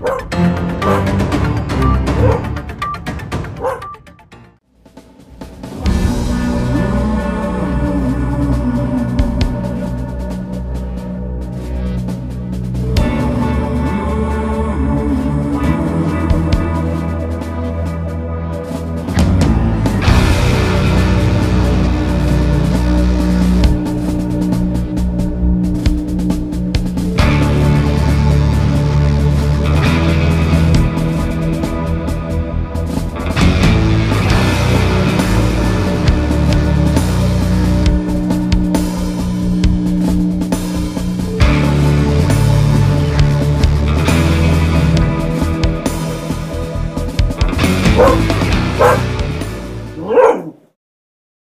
Whoa! Whoa.